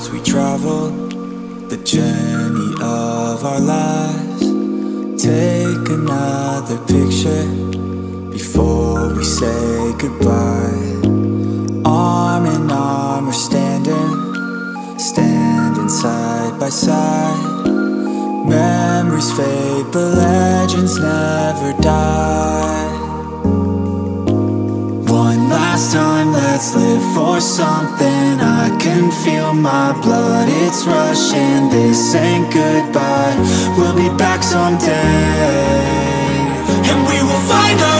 roads we travel, the journey of our lives. Take another picture before we say goodbye. Arm in arm, we're standing, standing side by side. Memories fade, but legends never die. Let's live for something. I can feel my blood, it's rushing. This ain't goodbye. We'll be back someday, and we will find our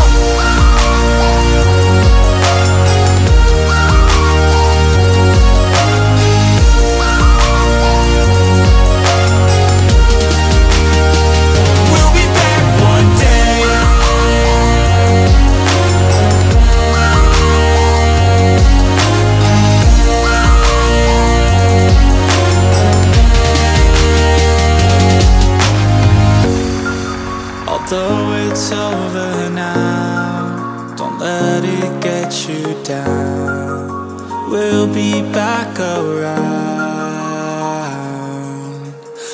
Although it's over now, don't let it get you down. We'll be back around.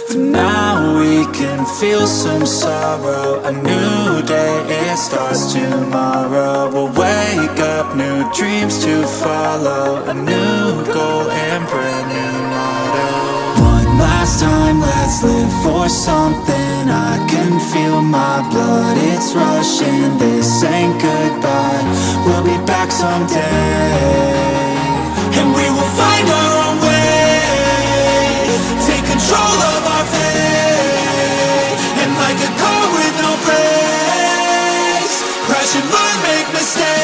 For now, we can feel some sorrow. A new day, it starts tomorrow. We'll wake up, new dreams to follow. A new Time, let's live for something. I can feel my blood, it's rushing. This ain't goodbye, we'll be back someday. And we will find our own way. Take control of our fate. And like a car with no brakes Crash and learn, make mistakes.